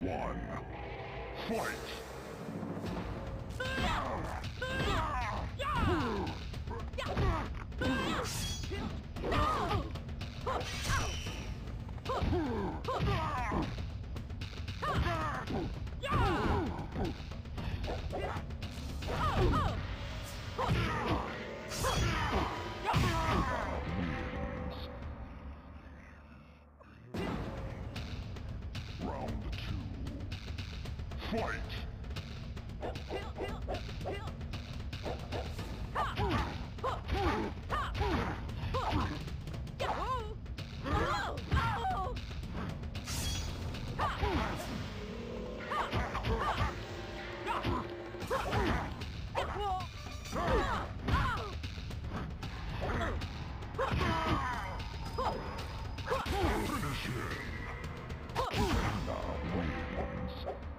One. Fight! Round Finish him! Now wins!